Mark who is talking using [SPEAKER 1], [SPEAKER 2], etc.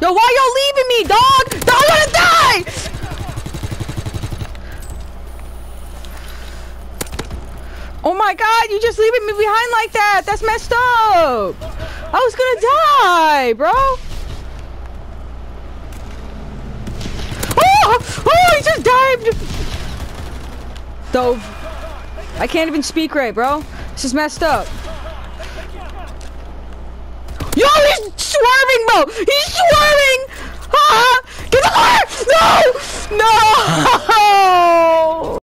[SPEAKER 1] Yo, why y'all leaving me, dog? I wanna die! Oh my god, you just leaving me behind like that. That's messed up. I was gonna die, bro. Oh, oh, he just dived. Dove. I can't even speak right, bro. This is messed up. Yo, he's swerving, bro. He's swerving.